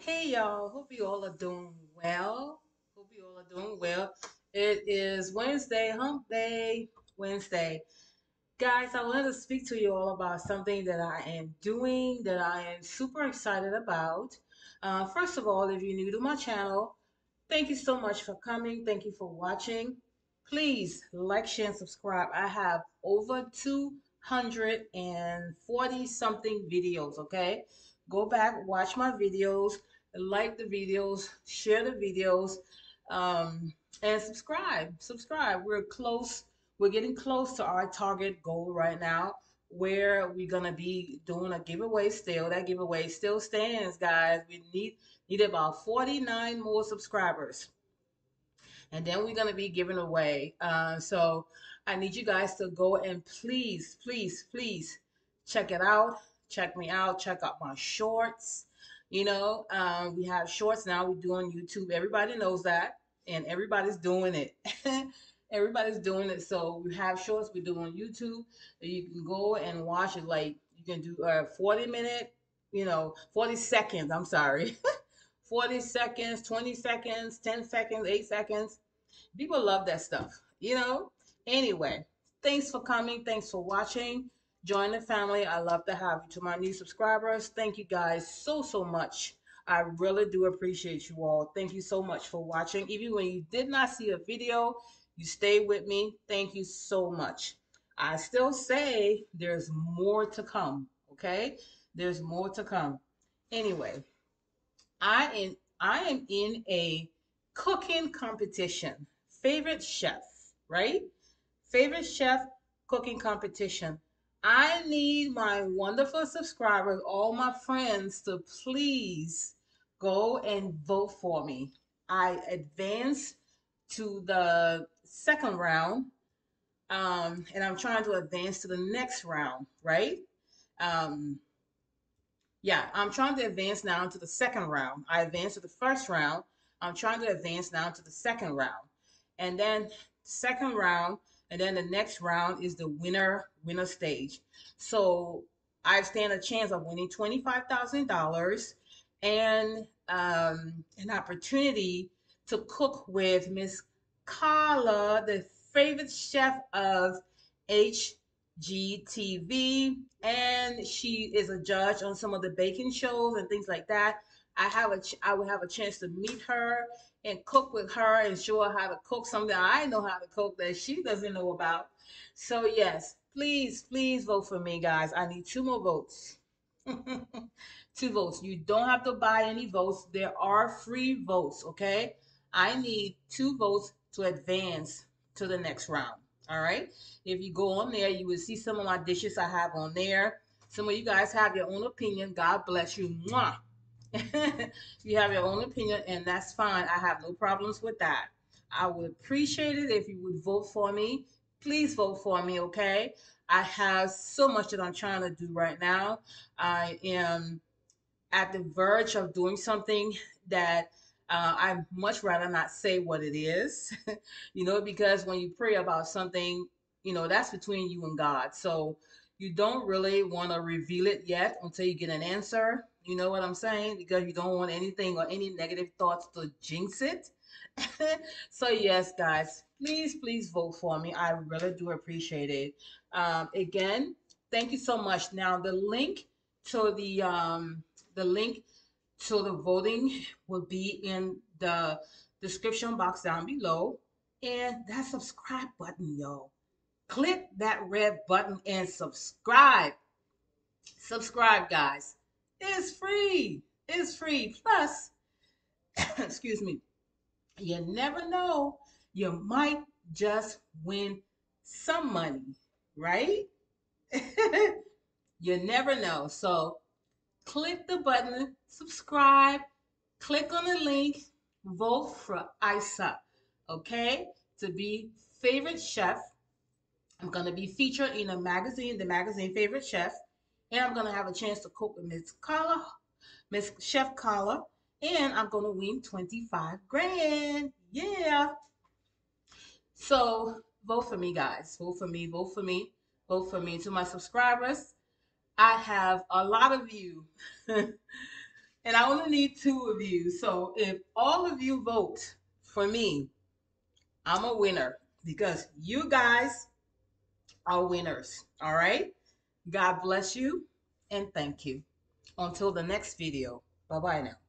Hey y'all, hope you all are doing well. Hope you all are doing well. It is Wednesday, hump day, Wednesday. Guys, I wanted to speak to you all about something that I am doing that I am super excited about. Uh, first of all, if you're new to my channel, thank you so much for coming. Thank you for watching. Please like, share, and subscribe. I have over 240 something videos, okay? Go back, watch my videos like the videos, share the videos, um, and subscribe. Subscribe. We're close. We're getting close to our target goal right now where we're gonna be doing a giveaway still. That giveaway still stands, guys. We need need about 49 more subscribers. And then we're gonna be giving away. Uh, so I need you guys to go and please, please, please check it out. Check me out. Check out my shorts. You know, um, we have shorts now. We do on YouTube. Everybody knows that, and everybody's doing it. everybody's doing it. So we have shorts we do on YouTube. You can go and watch it. Like you can do a 40 minute, you know, 40 seconds. I'm sorry. 40 seconds, 20 seconds, 10 seconds, 8 seconds. People love that stuff, you know? Anyway, thanks for coming. Thanks for watching. Join the family. I love to have you. To my new subscribers, thank you guys so, so much. I really do appreciate you all. Thank you so much for watching. Even when you did not see a video, you stay with me. Thank you so much. I still say there's more to come, okay? There's more to come. Anyway, I am I am in a cooking competition. Favorite chef, right? Favorite chef cooking competition. I need my wonderful subscribers, all my friends, to please go and vote for me. I advanced to the second round, um, and I'm trying to advance to the next round, right? Um, yeah, I'm trying to advance now to the second round. I advanced to the first round. I'm trying to advance now to the second round. And then second round, and then the next round is the winner winner stage. So I stand a chance of winning twenty five thousand dollars and um, an opportunity to cook with Miss Carla, the favorite chef of HGTV, and she is a judge on some of the baking shows and things like that. I have a I will have a chance to meet her and cook with her and show her how to cook something I know how to cook that she doesn't know about. So yes, please, please vote for me, guys. I need two more votes. two votes. You don't have to buy any votes. There are free votes, okay? I need two votes to advance to the next round. All right. If you go on there, you will see some of my dishes I have on there. Some of you guys have your own opinion. God bless you. Mwah. you have your own opinion, and that's fine. I have no problems with that. I would appreciate it if you would vote for me. Please vote for me, okay? I have so much that I'm trying to do right now. I am at the verge of doing something that uh, I much rather not say what it is, you know, because when you pray about something, you know, that's between you and God. So you don't really want to reveal it yet until you get an answer. You know what I'm saying? Because you don't want anything or any negative thoughts to jinx it. so yes, guys, please, please vote for me. I really do appreciate it. Um, again, thank you so much. Now the link to the um, the link to the voting will be in the description box down below, and that subscribe button, yo. Click that red button and subscribe. Subscribe, guys. It's free. It's free. Plus, excuse me, you never know. You might just win some money, right? you never know. So click the button, subscribe, click on the link, vote for Isa, okay? To be favorite chef. I'm going to be featured in a magazine, the magazine Favorite Chef and I'm gonna have a chance to cook with Miss Carla, Miss Chef Carla, and I'm gonna win 25 grand. Yeah. So vote for me, guys. Vote for me. Vote for me. Vote for me. To my subscribers, I have a lot of you. and I only need two of you. So if all of you vote for me, I'm a winner because you guys are winners. All right. God bless you and thank you. Until the next video. Bye bye now.